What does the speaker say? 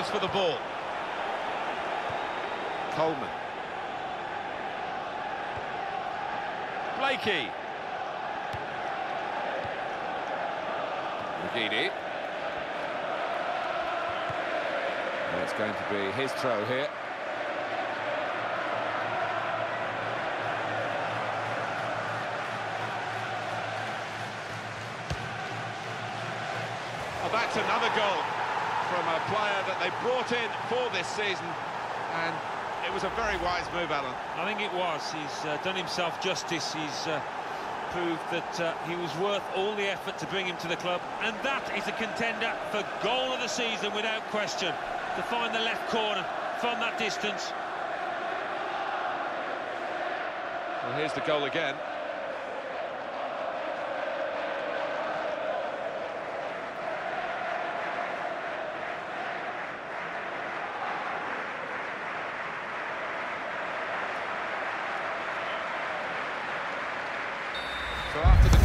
for the ball. Coleman. Blakey. Regini. It's going to be his throw here. Oh, that's another goal from a player that they brought in for this season, and it was a very wise move, Alan. I think it was. He's uh, done himself justice. He's uh, proved that uh, he was worth all the effort to bring him to the club, and that is a contender for goal of the season without question. To find the left corner from that distance. Well, here's the goal again. So after the